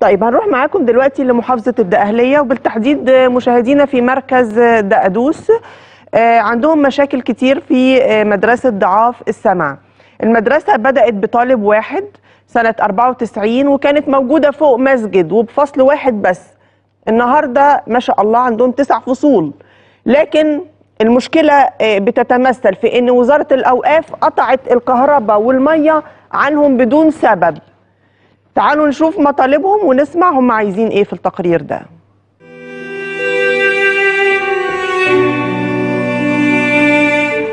طيب هنروح معاكم دلوقتي لمحافظة الدقهلية وبالتحديد مشاهدينا في مركز دقدوس. آه، عندهم مشاكل كتير في آه، مدرسة ضعاف السمع. المدرسة بدأت بطالب واحد سنة 94 وكانت موجودة فوق مسجد وبفصل واحد بس. النهاردة ما شاء الله عندهم تسع فصول. لكن المشكلة آه، بتتمثل في أن وزارة الأوقاف قطعت الكهرباء والمية عنهم بدون سبب. تعالوا نشوف مطالبهم ونسمع هم عايزين إيه في التقرير ده.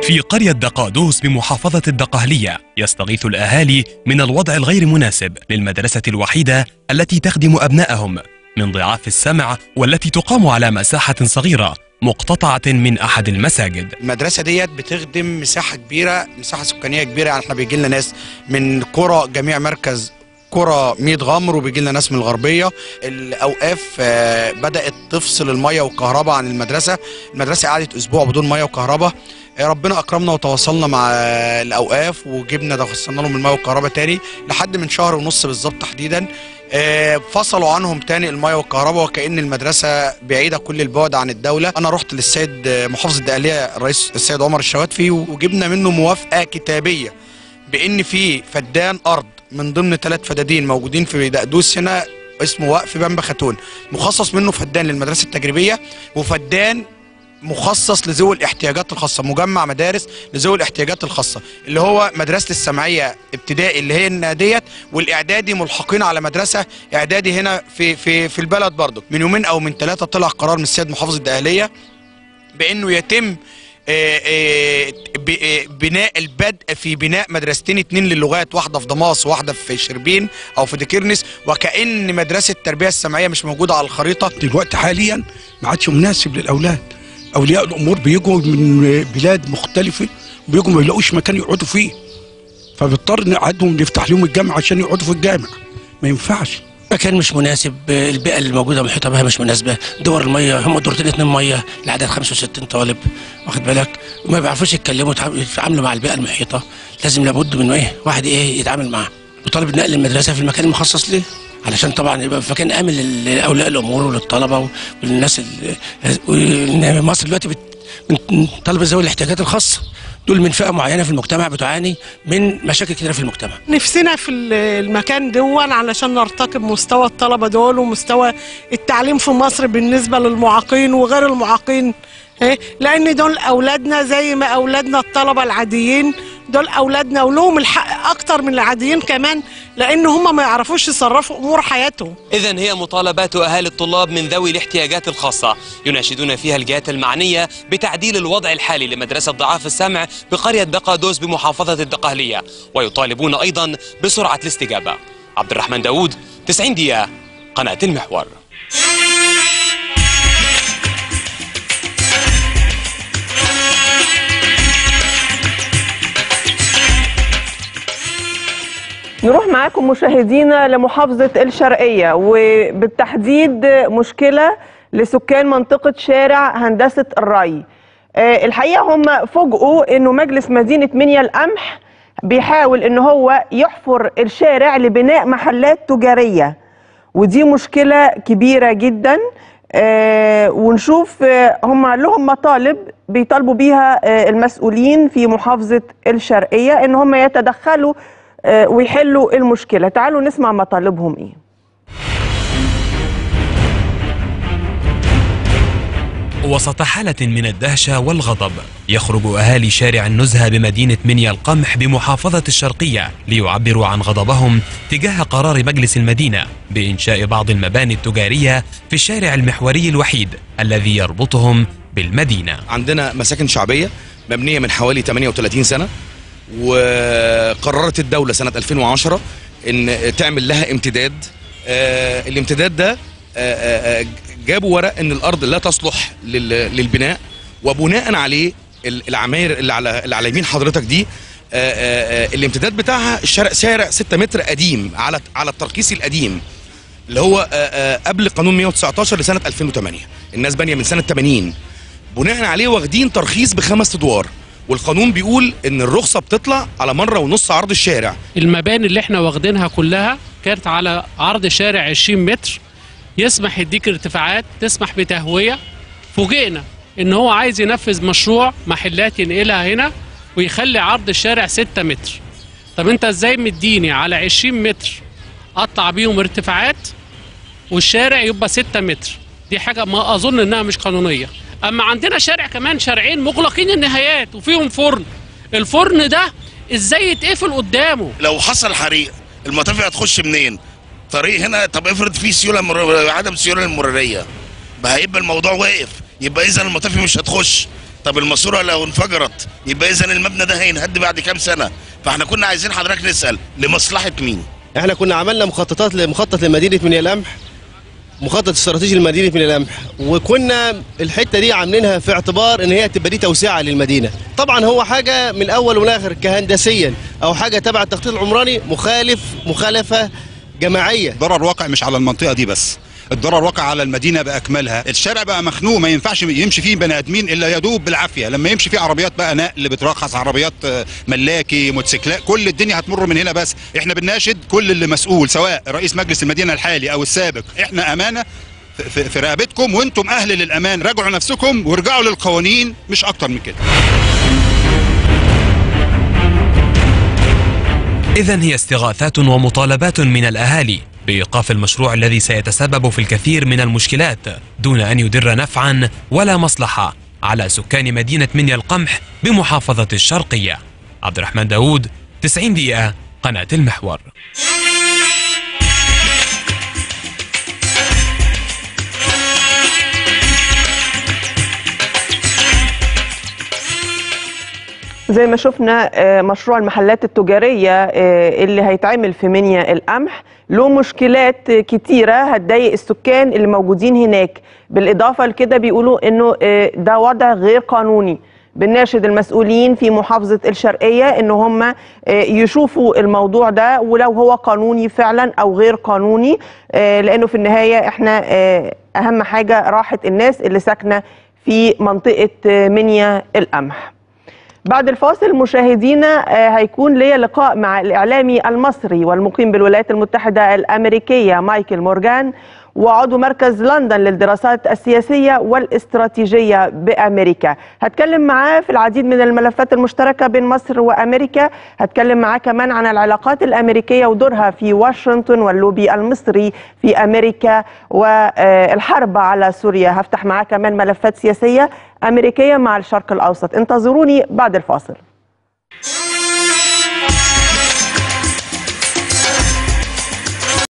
في قرية دقادوس بمحافظة الدقهلية يستغيث الأهالي من الوضع الغير مناسب للمدرسة الوحيدة التي تخدم أبنائهم من ضعاف السمع والتي تقام على مساحة صغيرة مقتطعة من أحد المساجد. المدرسة ديت بتخدم مساحة كبيرة مساحة سكانية كبيرة. يعني إحنا بيجي لنا ناس من قرى جميع مركز قرى ميت غمر وبيجي لنا ناس من الغربية. الأوقاف آه، بدأت تفصل المية والكهرباء عن المدرسة. المدرسة قعدت أسبوع بدون مية وكهرباء. آه، ربنا أكرمنا وتواصلنا مع آه، الأوقاف وجبنا دخلنا لهم المية والكهرباء تاني لحد من شهر ونص بالظبط تحديدا. فصلوا عنهم تاني المية والكهرباء وكأن المدرسة بعيدة كل البعد عن الدولة. أنا رحت للسيد محافظ الدقهليه الرئيس السيد عمر الشواتفي وجبنا منه موافقة كتابية بإن في فدان أرض. من ضمن ثلاث فدادين موجودين في دقدوس هنا اسمه وقف بامبا خاتون. مخصص منه فدان للمدرسة التجريبية وفدان مخصص لذوي الاحتياجات الخاصة مجمع مدارس لذوي الاحتياجات الخاصة اللي هو مدرسة السمعية ابتدائي اللي هي ديت والإعدادي ملحقين على مدرسة إعدادي هنا في في في البلد برضه من يومين أو من ثلاثة طلع قرار من السيد محافظ الدقهلية بإنه يتم بناء البدء في بناء مدرستين اتنين للغات واحدة في دماس وواحده في شربين أو في ديكيرنس. وكأن مدرسة التربية السمعية مش موجودة على الخريطة. دلوقتي حاليا ما عادش مناسب للأولاد. أولياء الأمور بيجوا من بلاد مختلفة بيجوا ما يلاقوش مكان يقعدوا فيه. فبيضطر نقعدهم نفتح لهم الجامعة عشان يقعدوا في الجامع ما ينفعش. مكان مش مناسب البيئة اللي موجودة محيطة بها مش مناسبة دور المية هم دورتين اتنين مية لعدد 65 طالب واخد بالك؟ وما بيعرفوش يتكلموا يتعاملوا- مع البيئة المحيطة لازم لابد من إيه؟ واحد إيه؟ يتعامل معاه. وطالب نقل المدرسة في المكان المخصص ليه؟ علشان طبعا يبقى في مكان آمن لأولياء الأمور وللطلبة وللناس مصر دلوقتي بت من طلبة ذوي الاحتياجات الخاصة. دول من فئة معينة في المجتمع بتعاني من مشاكل كتيرة في المجتمع نفسنا في ال- المكان دون علشان نرتقي بمستوى الطلبة دول ومستوى التعليم في مصر بالنسبة للمعاقين وغير المعاقين إيه؟ لأن دول أولادنا زي ما أولادنا الطلبة العاديين دول أولادنا ولهم الحق أكتر من العاديين كمان لأن هم ما يعرفوش يصرفوا أمور حياتهم. إذا هي مطالبات أهالي الطلاب من ذوي الاحتياجات الخاصة يناشدون فيها الجهات المعنية بتعديل الوضع الحالي لمدرسة ضعاف السمع بقرية دقادوس بمحافظة الدقهلية ويطالبون أيضا بسرعة الاستجابة. عبد الرحمن داوود 90 دقيقة قناة المحور. نروح معاكم مشاهدينا لمحافظة الشرقية وبالتحديد مشكلة لسكان منطقة شارع هندسة الري. آه، الحقيقة هم فوجئوا إنه مجلس مدينة منيا القمح بيحاول إن هو يحفر الشارع لبناء محلات تجارية. ودي مشكلة كبيرة جدا آه، ونشوف آه، هم لهم مطالب بيطالبوا بيها المسؤولين في محافظة الشرقية إن هم يتدخلوا ويحلوا المشكلة. تعالوا نسمع مطالبهم إيه. وسط حالة من الدهشة والغضب يخرج أهالي شارع النزهة بمدينة منيا القمح بمحافظة الشرقية ليعبروا عن غضبهم تجاه قرار مجلس المدينة بإنشاء بعض المباني التجارية في الشارع المحوري الوحيد الذي يربطهم بالمدينة. عندنا مساكن شعبية مبنية من حوالي 38 سنة. وقررت الدولة سنة 2010 إن تعمل لها امتداد. آه الامتداد ده آه آه آه، جابوا ورق إن الأرض لا تصلح لل- للبناء. وبناء عليه ال- العماير اللي على اللي على يمين حضرتك دي آه، آه، الامتداد بتاعها الشارع شارع 6 متر قديم على على الترخيص القديم اللي هو قبل قانون 119 لسنة 2008 الناس بانية من سنة 80 بناء عليه واخدين ترخيص بخمس أدوار. والقانون بيقول إن الرخصة بتطلع على مرة ونص عرض الشارع. المباني اللي إحنا واخدينها كلها كانت على عرض شارع 20 متر. يسمح يديك ارتفاعات تسمح بتهوية. فوجئنا إن هو عايز ينفذ مشروع محلات ينقلها هنا ويخلي عرض الشارع 6 متر. طب أنت إزاي مديني على 20 متر أطلع بيهم ارتفاعات والشارع يبقى 6 متر؟ دي حاجة ما أظن إنها مش قانونية. أما عندنا شارع كمان شارعين مغلقين النهايات وفيهم فرن. الفرن ده إزاي يتقفل قدامه؟ لو حصل حريق المطافي هتخش منين؟ طريق هنا طب افرض في سيولة مر... عدم سيولة المروريه بقى هيبقى الموضوع واقف يبقى اذا المطافي مش هتخش. طب الماسورة لو انفجرت يبقى اذا المبنى ده هينهد بعد كام سنة. فإحنا كنا عايزين حضرتك نسأل لمصلحة مين؟ إحنا كنا عملنا مخططات مخطط لمدينة منيا القمح مخطط استراتيجي لمدينه منيا القمح وكنا الحتة دي عاملينها في اعتبار إن هي تبقى دي توسعة للمدينة. طبعا هو حاجة من الأول والاخر كهندسيا أو حاجة تبع التخطيط العمراني مخالف مخالفة جماعية. ضرر واقع مش على المنطقة دي بس. الضرر واقع على المدينة بأكملها. الشارع بقى مخنوق ما ينفعش يمشي فيه بني آدمين إلا يدوب بالعافية. لما يمشي فيه عربيات بقى نقل بترخص عربيات آه، ملاكي موتوسيكلات كل الدنيا هتمر من هنا بس. إحنا بنناشد كل اللي مسؤول سواء رئيس مجلس المدينة الحالي أو السابق. إحنا أمانة في في رقبتكم وأنتم أهل للأمان. راجعوا نفسكم وارجعوا للقوانين مش أكتر من كده. إذا هي استغاثات ومطالبات من الأهالي. بإيقاف المشروع الذي سيتسبب في الكثير من المشكلات دون أن يدر نفعا ولا مصلحة على سكان مدينة منيا القمح بمحافظة الشرقية. عبد الرحمن داود 90 دقيقة قناة المحور. زي ما شفنا آه، مشروع المحلات التجارية آه، اللي هيتعمل في منيا القمح له مشكلات كتيرة هتضايق السكان اللي موجودين هناك. بالإضافة لكده بيقولوا إنه آه، ده وضع غير قانوني. بنناشد المسؤولين في محافظة الشرقية إن هم آه، يشوفوا الموضوع ده ولو هو قانوني فعلا أو غير قانوني. آه، لأنه في النهاية إحنا آه، أهم حاجة راحة الناس اللي ساكنة في منطقة منيا القمح. بعد الفاصل مشاهدينا آه، هيكون ليا لقاء مع الإعلامي المصري والمقيم بالولايات المتحدة الأمريكية مايكل مورجان وعضو مركز لندن للدراسات السياسية والاستراتيجية بأمريكا. هتكلم معاه في العديد من الملفات المشتركة بين مصر وأمريكا. هتكلم معاه كمان عن العلاقات الأمريكية ودورها في واشنطن واللوبي المصري في أمريكا والحرب على سوريا. هفتح معاه كمان ملفات سياسية أمريكية مع الشرق الأوسط. انتظروني بعد الفاصل.